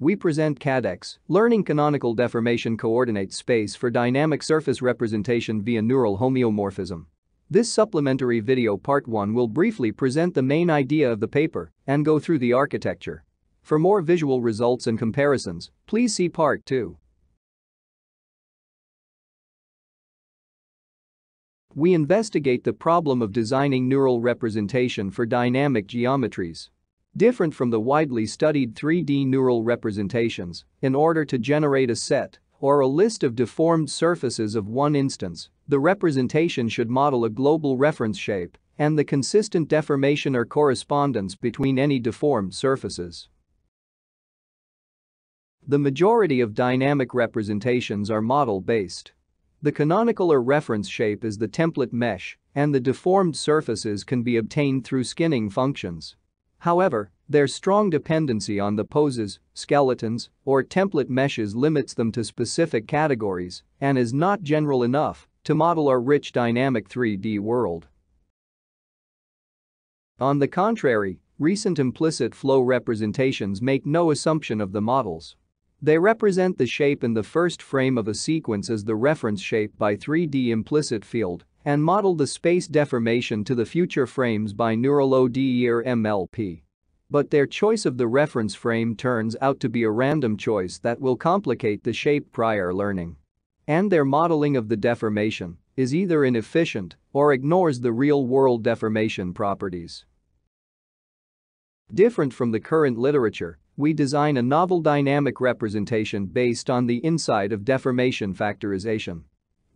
We present CaDeX, learning canonical deformation coordinate space for dynamic surface representation via neural homeomorphism. This supplementary video part 1 will briefly present the main idea of the paper and go through the architecture. For more visual results and comparisons, please see part 2. We investigate the problem of designing neural representation for dynamic geometries. Different from the widely studied 3D neural representations, in order to generate a set or a list of deformed surfaces of one instance, the representation should model a global reference shape and the consistent deformation or correspondence between any deformed surfaces. The majority of dynamic representations are model-based. The canonical or reference shape is the template mesh, and the deformed surfaces can be obtained through skinning functions. However, their strong dependency on the poses, skeletons, or template meshes limits them to specific categories and is not general enough to model our rich dynamic 3D world. On the contrary, recent implicit flow representations make no assumption of the models. They represent the shape in the first frame of a sequence as the reference shape by 3D implicit field and model the space deformation to the future frames by neural ODE or MLP. But their choice of the reference frame turns out to be a random choice that will complicate the shape prior learning. And their modeling of the deformation is either inefficient or ignores the real-world deformation properties. Different from the current literature, we design a novel dynamic representation based on the insight of deformation factorization.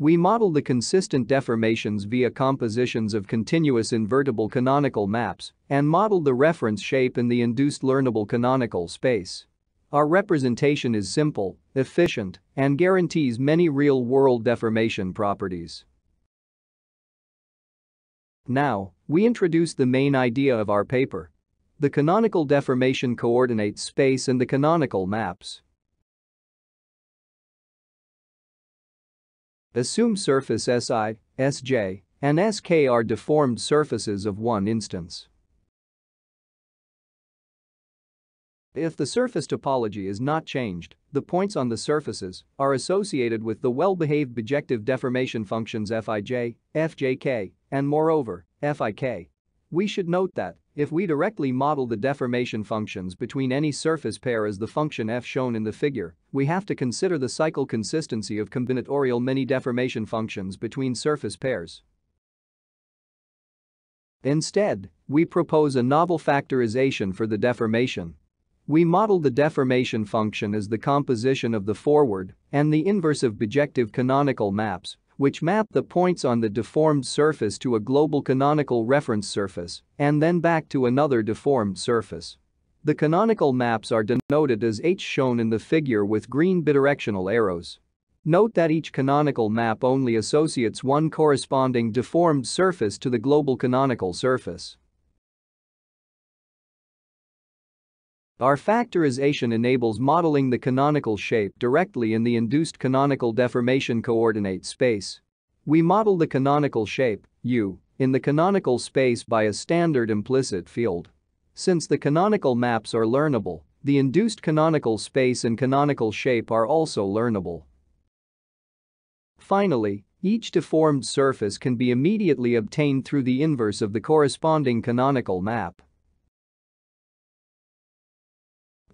We model the consistent deformations via compositions of continuous invertible canonical maps and model the reference shape in the induced learnable canonical space. Our representation is simple, efficient, and guarantees many real-world deformation properties. Now, we introduce the main idea of our paper. The canonical deformation coordinate space and the canonical maps. Assume surface Si, Sj, and Sk are deformed surfaces of one instance. If the surface topology is not changed, the points on the surfaces are associated with the well-behaved bijective deformation functions Fij, Fjk, and moreover, Fik. We should note that if we directly model the deformation functions between any surface pair as the function f shown in the figure, we have to consider the cycle consistency of combinatorial many deformation functions between surface pairs. Instead, we propose a novel factorization for the deformation. We model the deformation function as the composition of the forward and the inverse of bijective canonical maps which map the points on the deformed surface to a global canonical reference surface and then back to another deformed surface. The canonical maps are denoted as H shown in the figure with green bidirectional arrows. Note that each canonical map only associates one corresponding deformed surface to the global canonical surface. Our factorization enables modeling the canonical shape directly in the induced canonical deformation coordinate space. We model the canonical shape, U, in the canonical space by a standard implicit field. Since the canonical maps are learnable, the induced canonical space and canonical shape are also learnable. Finally, each deformed surface can be immediately obtained through the inverse of the corresponding canonical map.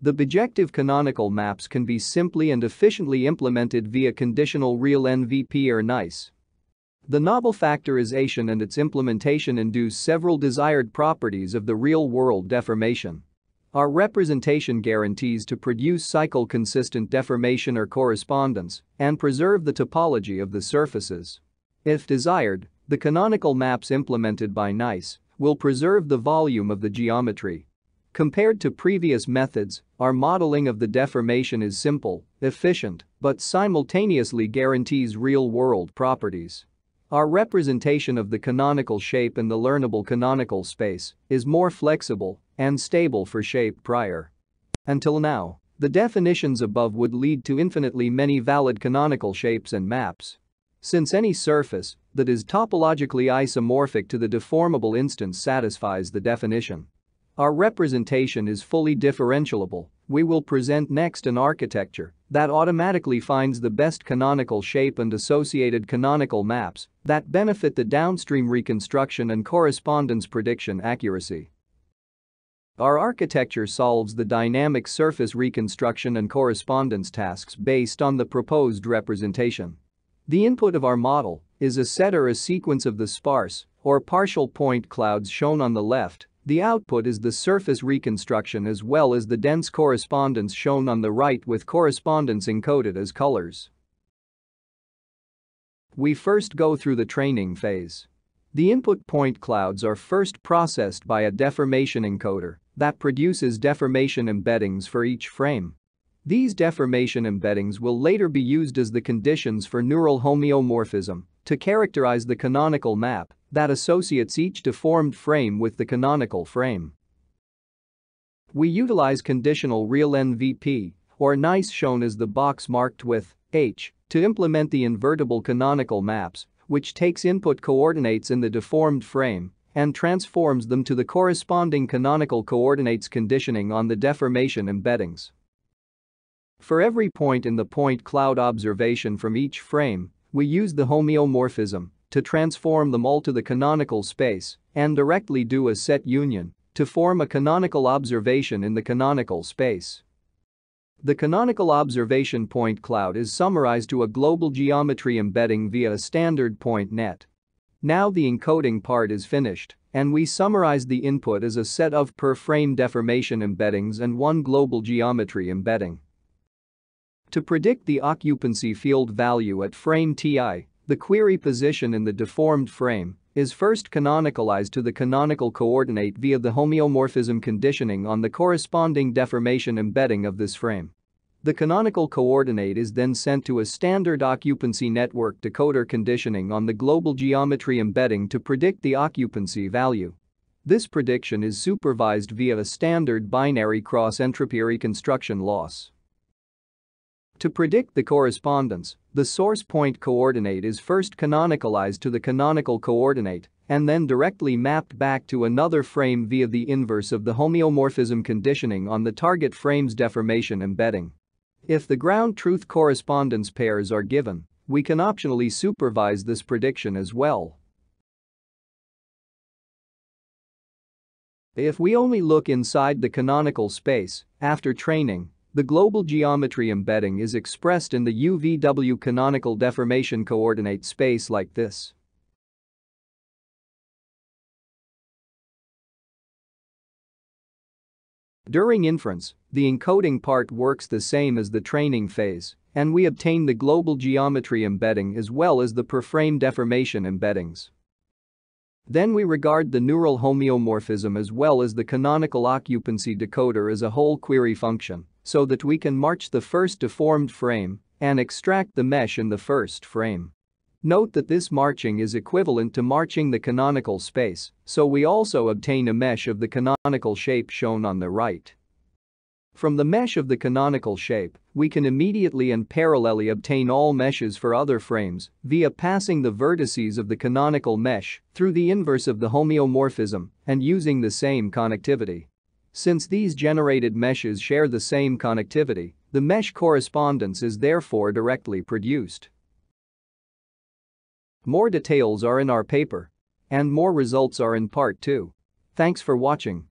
The bijective canonical maps can be simply and efficiently implemented via conditional real NVP or NICE. The novel factorization and its implementation induce several desired properties of the real-world deformation. Our representation guarantees to produce cycle-consistent deformation or correspondence and preserve the topology of the surfaces. If desired, the canonical maps implemented by NICE will preserve the volume of the geometry Compared to previous methods, our modeling of the deformation is simple, efficient, but simultaneously guarantees real-world properties. Our representation of the canonical shape in the learnable canonical space is more flexible and stable for shape prior. Until now, the definitions above would lead to infinitely many valid canonical shapes and maps. Since any surface that is topologically isomorphic to the deformable instance satisfies the definition. Our representation is fully differentiable we will present next an architecture that automatically finds the best canonical shape and associated canonical maps that benefit the downstream reconstruction and correspondence prediction accuracy. Our architecture solves the dynamic surface reconstruction and correspondence tasks based on the proposed representation. The input of our model is a set or a sequence of the sparse or partial point clouds shown on the left the output is the surface reconstruction as well as the dense correspondence shown on the right with correspondence encoded as colors. We first go through the training phase. The input point clouds are first processed by a deformation encoder that produces deformation embeddings for each frame. These deformation embeddings will later be used as the conditions for neural homeomorphism to characterize the canonical map that associates each deformed frame with the canonical frame. We utilize conditional real NVP, or NICE shown as the box marked with H, to implement the invertible canonical maps, which takes input coordinates in the deformed frame and transforms them to the corresponding canonical coordinates conditioning on the deformation embeddings. For every point in the point cloud observation from each frame, we use the homeomorphism to transform them all to the canonical space and directly do a set union to form a canonical observation in the canonical space. The canonical observation point cloud is summarized to a global geometry embedding via a standard PointNet. Now the encoding part is finished, and we summarize the input as a set of per frame deformation embeddings and one global geometry embedding. To predict the occupancy field value at frame TI, the query position in the deformed frame is first canonicalized to the canonical coordinate via the homeomorphism conditioning on the corresponding deformation embedding of this frame. The canonical coordinate is then sent to a standard occupancy network decoder conditioning on the global geometry embedding to predict the occupancy value. This prediction is supervised via a standard binary cross-entropy reconstruction loss. To predict the correspondence, the source point coordinate is first canonicalized to the canonical coordinate and then directly mapped back to another frame via the inverse of the homeomorphism conditioning on the target frame's deformation embedding. If the ground truth correspondence pairs are given, we can optionally supervise this prediction as well. If we only look inside the canonical space, after training, the global geometry embedding is expressed in the UVW canonical deformation coordinate space like this. During inference, the encoding part works the same as the training phase, and we obtain the global geometry embedding as well as the per-frame deformation embeddings. Then we regard the neural homeomorphism as well as the canonical occupancy decoder as a whole query function so that we can march the first deformed frame and extract the mesh in the first frame. Note that this marching is equivalent to marching the canonical space, so we also obtain a mesh of the canonical shape shown on the right. From the mesh of the canonical shape, we can immediately and parallelly obtain all meshes for other frames via passing the vertices of the canonical mesh through the inverse of the homeomorphism and using the same connectivity. Since these generated meshes share the same connectivity, the mesh correspondence is therefore directly produced. More details are in our paper. And more results are in part 2. Thanks for watching.